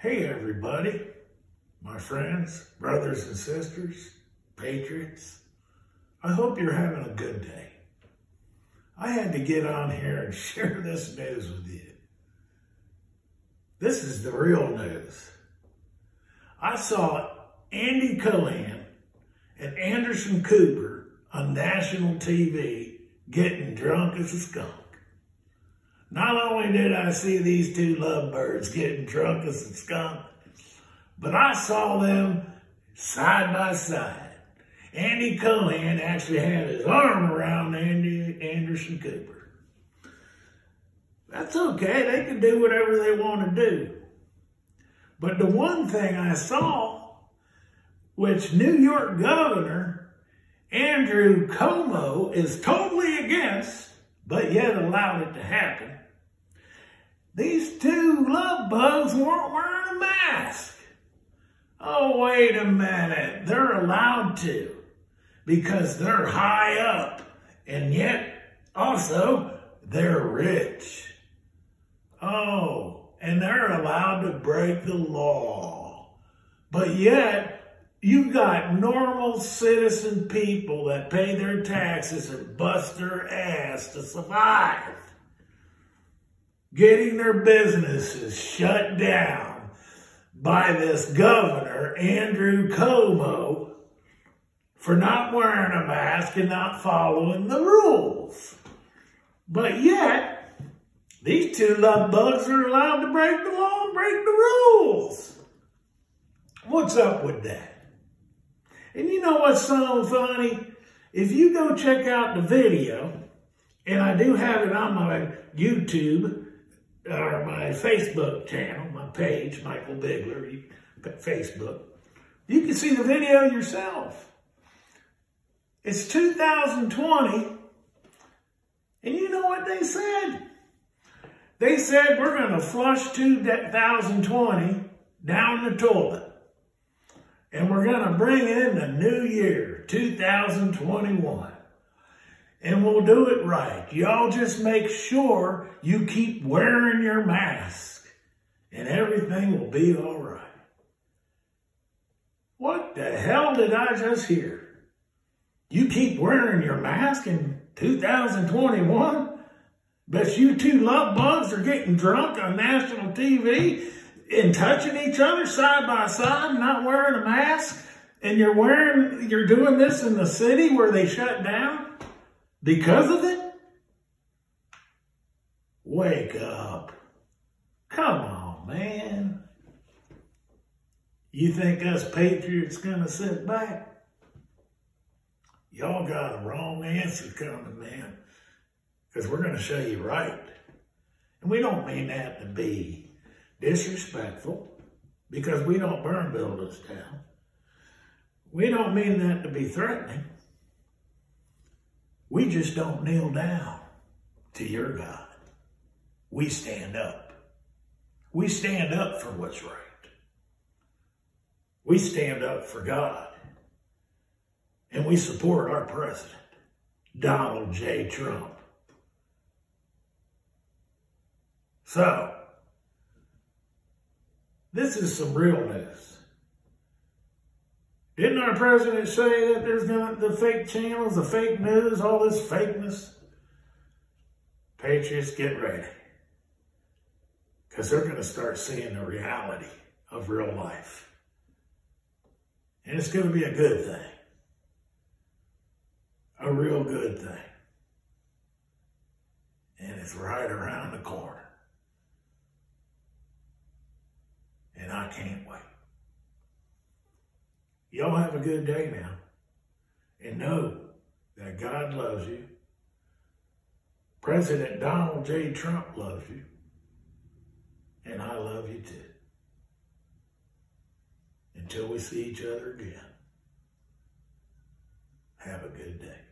Hey, everybody, my friends, brothers and sisters, patriots. I hope you're having a good day. I had to get on here and share this news with you. This is the real news. I saw Andy Cohen and Anderson Cooper on national TV getting drunk as a skunk. Not only did I see these two lovebirds getting drunk as a skunk, but I saw them side by side. Andy Cohen actually had his arm around Andy Anderson Cooper. That's okay. They can do whatever they want to do. But the one thing I saw, which New York Governor Andrew Cuomo is totally against, but yet allowed it to happen, these two love bugs weren't wearing a mask. Oh, wait a minute. They're allowed to because they're high up and yet also they're rich. Oh, and they're allowed to break the law. But yet you got normal citizen people that pay their taxes and bust their ass to survive getting their businesses shut down by this governor, Andrew Cuomo, for not wearing a mask and not following the rules. But yet, these two love bugs are allowed to break the law and break the rules. What's up with that? And you know what's so funny? If you go check out the video, and I do have it on my YouTube, or my Facebook channel, my page, Michael Biegler, Facebook, you can see the video yourself. It's 2020, and you know what they said? They said we're going to flush 2020 down the toilet. And we're going to bring in the new year, 2021 and we'll do it right. Y'all just make sure you keep wearing your mask and everything will be all right. What the hell did I just hear? You keep wearing your mask in 2021? But you two love bugs are getting drunk on national TV and touching each other side by side, not wearing a mask? And you're wearing, you're doing this in the city where they shut down? Because of it? Wake up. Come on, man. You think us patriots gonna sit back? Y'all got a wrong answer coming, man. Because we're gonna show you right. And we don't mean that to be disrespectful because we don't burn buildings down. We don't mean that to be threatening. We just don't kneel down to your God. We stand up. We stand up for what's right. We stand up for God. And we support our president, Donald J. Trump. So, this is some real news. Didn't our president say that there's gonna, the fake channels, the fake news, all this fakeness? Patriots, get ready. Because they're going to start seeing the reality of real life. And it's going to be a good thing. A real good thing. And it's right around the corner. And I can't wait. Y'all have a good day now. And know that God loves you. President Donald J. Trump loves you. And I love you too. Until we see each other again, have a good day.